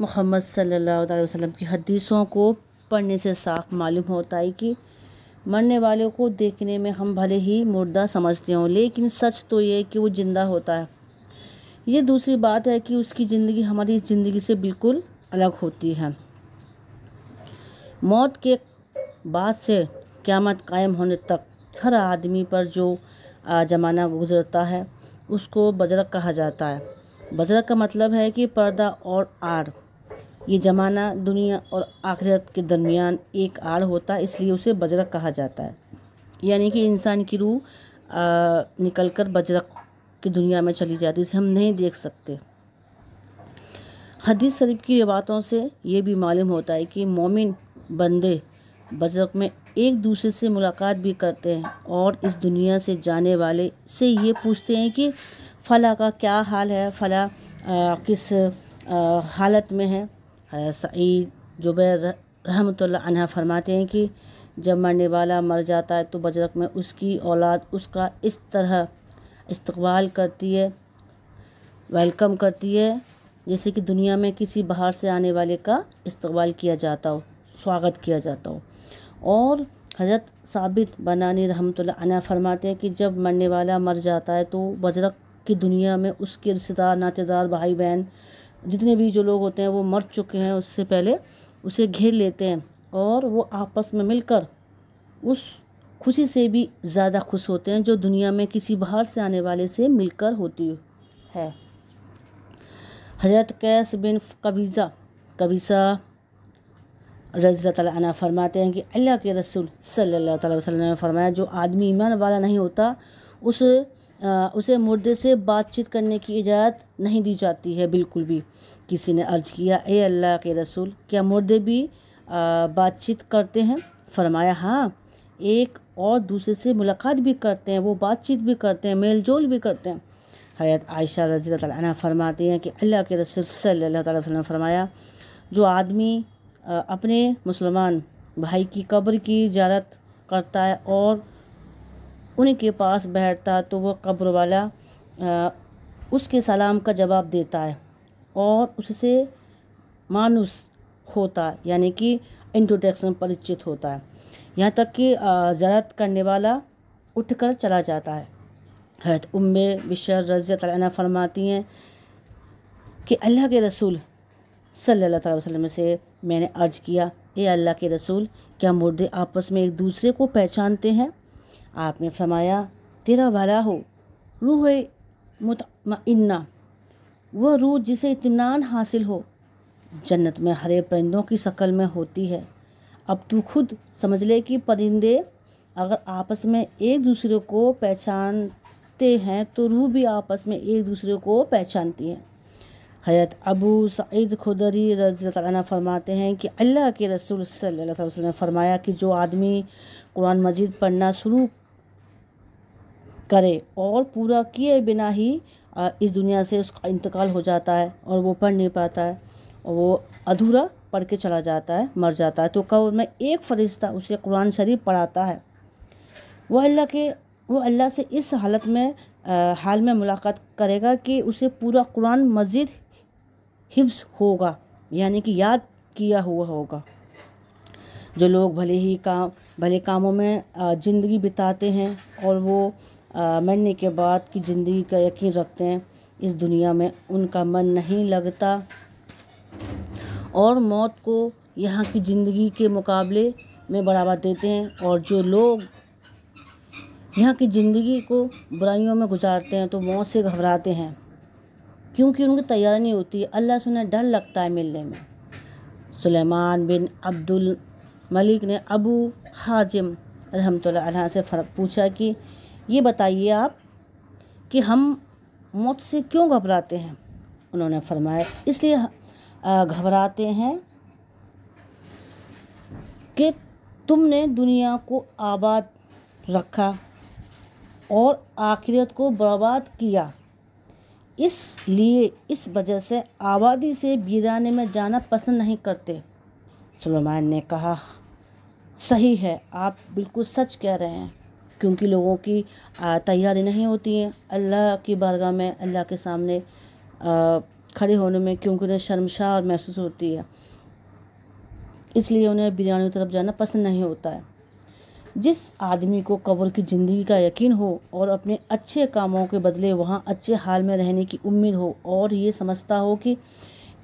मोहम्मद सल्लल्लाहु अलैहि वसल्लम की हदीसों को पढ़ने से साफ़ मालूम होता है कि मरने वाले को देखने में हम भले ही मुर्दा समझते हों, लेकिन सच तो ये कि वो ज़िंदा होता है। ये दूसरी बात है कि उसकी ज़िंदगी हमारी ज़िंदगी से बिल्कुल अलग होती है। मौत के बाद से क़्यामत कायम होने तक हर आदमी पर जो ज़माना गुजरता है, उसको बजरक कहा जाता है। बजरक का मतलब है कि पर्दा और आड़ ये ज़माना दुनिया और आखिरत के दरमियान एक आड़ होता है इसलिए उसे बजरक कहा जाता है। यानी कि इंसान की रूह निकल कर बजरक की दुनिया में चली जाती है इसे हम नहीं देख सकते। हदीस शरीफ की बातों से ये भी मालूम होता है कि मोमिन बंदे बजरक में एक दूसरे से मुलाकात भी करते हैं और इस दुनिया से जाने वाले से ये पूछते हैं कि फ़ला का क्या हाल है? फ़ला किस आ, हालत में है? सईद जुबैर रहमत रहमतुल्लाह फरमाते हैं कि जब मरने वाला मर जाता है तो बजरक में उसकी औलाद उसका इस तरह इस्तकबाल करती है, वेलकम करती है, जैसे कि दुनिया में किसी बाहर से आने वाले का इस्तकबाल किया जाता हो, स्वागत किया जाता हो। और हज़रत साबित बनानी रहमतुल्लाह फरमाते हैं कि जब मरने वाला मर जाता है तो बजरक की दुनिया में उसके रिश्तेदार, नातेदार भाई बहन जितने भी जो लोग होते हैं, वो मर चुके हैं उससे पहले, उसे घेर लेते हैं और वो आपस में मिलकर उस खुशी से भी ज़्यादा खुश होते हैं जो दुनिया में किसी बाहर से आने वाले से मिलकर होती है। हज़रत कैस बिन कबीज़ा, कबीसा रजरत फरमाते हैं कि अल्लाह के रसूल सल्लल्लाहु अलैहि वसल्लम ने फरमाया, जो आदमी ईमान वाला नहीं होता, उस उसे मुर्दे से बातचीत करने की इजाज़त नहीं दी जाती है, बिल्कुल भी। किसी ने अर्ज़ किया, ए अल्लाह के रसूल, क्या मुर्दे भी बातचीत करते हैं? फरमाया हाँ एक और दूसरे से मुलाकात भी करते हैं, वो बातचीत भी करते हैं मेल जोल भी करते हैं। हयात आयशा रज़ी अल्लाह फरमाती हैं कि अल्लाह के रसूल सल्लल्लाहु अलैहि फरमाया, जो आदमी अपने मुसलमान भाई की कब्र की जारत करता है और उन्हीं के पास बैठता तो वह कब्र वाला आ, उसके सलाम का जवाब देता है और उससे मानुस होता है यानी कि इंट्रोडक्शन परिचित होता है। यहाँ तक कि ज़रत करने वाला उठकर चला जाता है। हज़रत उम्मे बिशर रज़त फरमाती हैं कि अल्लाह के रसूल सल्लल्लाहु अलैहि वसल्लम से मैंने अर्ज़ किया ए अल्लाह के रसूल क्या मुर्दे आपस में एक दूसरे को पहचानते हैं? आपने फरमाया, तेरा भला हो, रूह मुतमइन्ना। वह रूह जिसे इत्मीनान हासिल हो, जन्नत में हरे परिंदों की शक्ल में होती है। अब तू खुद समझ ले कि परिंदे अगर आपस में एक दूसरे को पहचानते हैं तो रूह भी आपस में एक दूसरे को पहचानती हैं। हयत अबू सईद खुदरी रज़ी फरमाते हैं कि अल्लाह के रसूल सल्लल्लाहु अलैहि वसल्लम ने फरमाया कि जो आदमी कुरान मजीद पढ़ना शुरू करे और पूरा किए बिना ही इस दुनिया से उसका इंतकाल हो जाता है और वो पढ़ नहीं पाता है और वो अधूरा पढ़ के चला जाता है मर जाता है। तो कब्र में एक फरिश्ता उसे कुरान शरीफ पढ़ाता है वो अल्लाह के वो अल्लाह से इस हालत में आ, हाल में मुलाकात करेगा कि उसे पूरा कुरान मस्जिद हिफ्स होगा यानी कि याद किया हुआ होगा। जो लोग भले ही काम भले कामों में ज़िंदगी बिताते हैं और वो मरने के बाद की ज़िंदगी का यकीन रखते हैं, इस दुनिया में उनका मन नहीं लगता। और मौत को यहाँ की ज़िंदगी के मुकाबले में बढ़ावा देते हैं, और जो लोग यहाँ की ज़िंदगी को बुराइयों में गुजारते हैं तो मौत से घबराते हैं, क्योंकि उनकी तैयारी नहीं होती। अल्लाह से उन्हें डर लगता है मिलने में। सुलेमान बिन अब्दुल मलिक ने अबू हाजिम रहमतुल्लाह से पूछा कि ये बताइए आप कि हम मौत से क्यों घबराते हैं? उन्होंने फरमाया, इसलिए घबराते हैं कि तुमने दुनिया को आबाद रखा और आखिरत को बर्बाद किया। इसलिए इस वजह से आबादी से वीराने में जाना पसंद नहीं करते। सुलेमान ने कहा, सही है, आप बिल्कुल सच कह रहे हैं। क्योंकि लोगों की तैयारी नहीं होती है। अल्लाह की बारगाह में, अल्लाह के सामने खड़े होने में क्योंकि उन्हें शर्मशार महसूस होती है। इसलिए उन्हें बिरयानी की तरफ़ जाना पसंद नहीं होता है। जिस आदमी को कब्र की ज़िंदगी का यकीन हो और अपने अच्छे कामों के बदले वहाँ अच्छे हाल में रहने की उम्मीद हो और ये समझता हो कि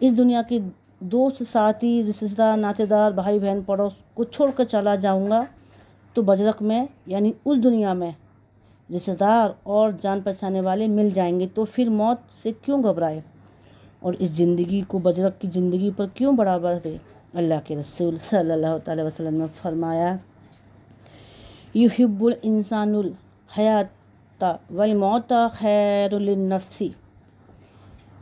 इस दुनिया के दोस्त, साथी, रिश्तेदार, नातेदार भाई बहन पड़ोस को छोड़कर चला जाऊँगा तो बजरक में, यानी उस दुनिया में, रिश्तेदार और जान पहचाने वाले मिल जाएँगे तो फिर मौत से क्यों घबराए? और इस ज़िंदगी को बजरक की ज़िंदगी पर क्यों बढ़ावा दे? अल्लाह के रसूल सल्लल्लाहु अलैहि वसल्लम ने फरमाया, युहिब्बुल इंसानुल हयात वल मौत खैरुल नफ्सी.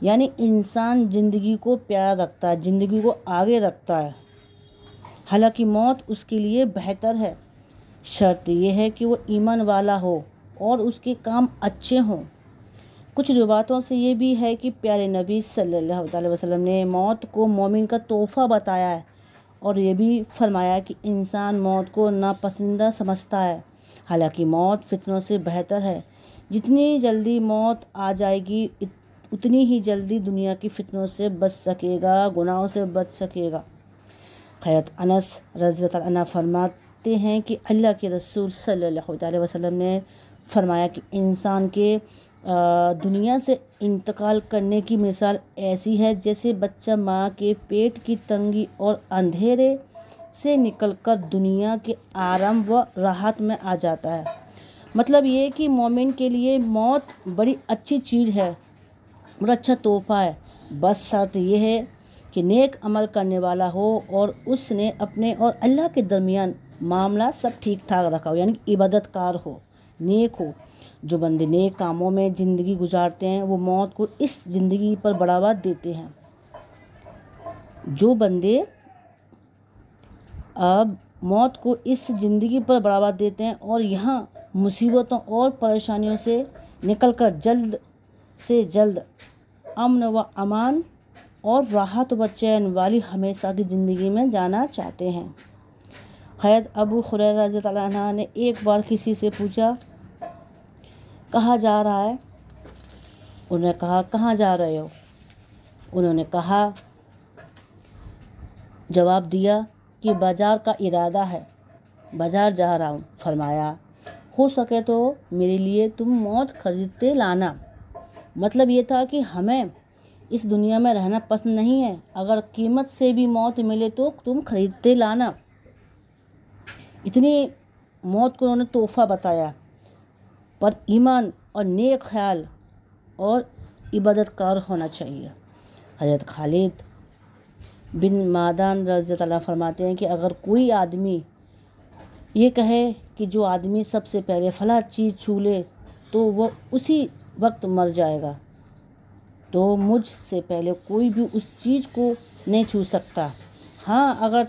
यानी इंसान ज़िंदगी को प्यार रखता है, ज़िंदगी को आगे रखता है। हालाँकि मौत उसके लिए बेहतर है शर्त यह है कि वो ईमान वाला हो और उसके काम अच्छे हों। कुछ रिवातों से ये भी है कि प्यारे नबी सल्लल्लाहु अलैहि वसल्लम ने मौत को मोमिन का तोहफ़ा बताया है और ये भी फरमाया कि इंसान मौत को नापसंदा समझता है। हालाँकि मौत फितनों से बेहतर है। जितनी जल्दी मौत आ जाएगी उतनी ही जल्दी दुनिया की फितनों से बच सकेगा, गुनाहों से बच सकेगा। खैत अनस रज़ी अना फरमाते हैं कि अल्लाह के रसूल सल्लल्लाहु अलैहि वसल्लम ने फरमाया कि इंसान के दुनिया से इंतकाल करने की मिसाल ऐसी है जैसे बच्चा माँ के पेट की तंगी और अंधेरे से निकलकर दुनिया के आराम व राहत में आ जाता है। मतलब ये कि मोमिन के लिए मौत बड़ी अच्छी चीज़ है बड़ा अच्छा तोहफा है। बस शर्त यह है कि नेक अमल करने वाला हो और उसने अपने और अल्लाह के दरमियान मामला सब ठीक ठाक रखा हो यानी इबादतकार हो, नेक हो। जो बंदे नेक कामों में ज़िंदगी गुजारते हैं, वो मौत को इस ज़िंदगी पर बढ़ावा देते हैं। जो बंदे अब मौत को इस ज़िंदगी पर बढ़ावा देते हैं और यहाँ मुसीबतों और परेशानियों से निकलकर जल्द से जल्द अमन व अमान और राहत व चैन वाली हमेशा की ज़िंदगी में जाना चाहते हैं। खैर, अबू खुरैर रज़ी ने एक बार किसी से पूछा, कहाँ जा रहा है? उन्होंने कहा, कहाँ जा रहे हो? उन्होंने कहा, जवाब दिया कि बाज़ार का इरादा है, बाज़ार जा रहा हूँ। फरमाया, हो सके तो मेरे लिए तुम मौत खरीदते लाना। मतलब ये था कि हमें इस दुनिया में रहना पसंद नहीं है। अगर कीमत से भी मौत मिले तो तुम खरीदते लाना। इतनी मौत को उन्होंने तोहफ़ा बताया। पर ईमान और नेक ख्याल और इबादतकार होना चाहिए। हज़रत खालिद बिन मादान रज़ी फरमाते हैं कि अगर कोई आदमी ये कहे कि जो आदमी सबसे पहले फला चीज़ छू ले तो वह उसी वक्त मर जाएगा। तो मुझ से पहले कोई भी उस चीज़ को नहीं छू सकता। हाँ अगर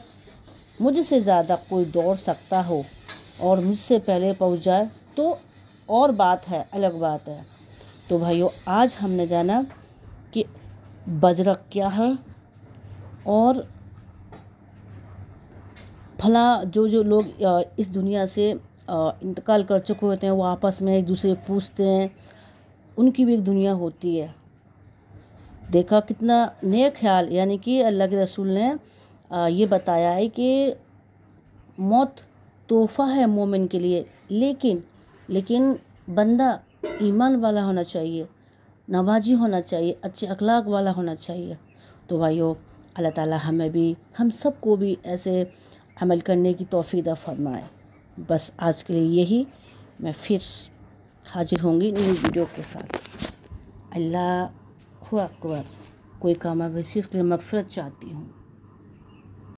मुझसे ज़्यादा कोई दौड़ सकता हो और मुझसे पहले पहुँच जाए तो और बात है, अलग बात है। तो भाइयों, आज हमने जाना कि बजरक क्या है और फला जो जो लोग इस दुनिया से इंतकाल कर चुके होते हैं, वो आपस में एक दूसरे पूछते हैं, उनकी भी एक दुनिया होती है। देखा कितना नया ख्याल, यानी कि अल्लाह के रसूल ने ये बताया है कि मौत तोहफ़ा है मोमिन के लिए, लेकिन लेकिन बंदा ईमान वाला होना चाहिए, नवाजी होना चाहिए, अच्छे अखलाक वाला होना चाहिए। तो भाइयों, अल्लाह ताला हमें भी, हम सबको भी ऐसे अमल करने की तोफ़ी फरमाए। बस आज के लिए यही, मैं फिर हाजिर होंगी न्यू वीडियो के साथ। अल्लाह अकबर। कोई काम है वैसी उसके लिए मगफरत चाहती हूँ।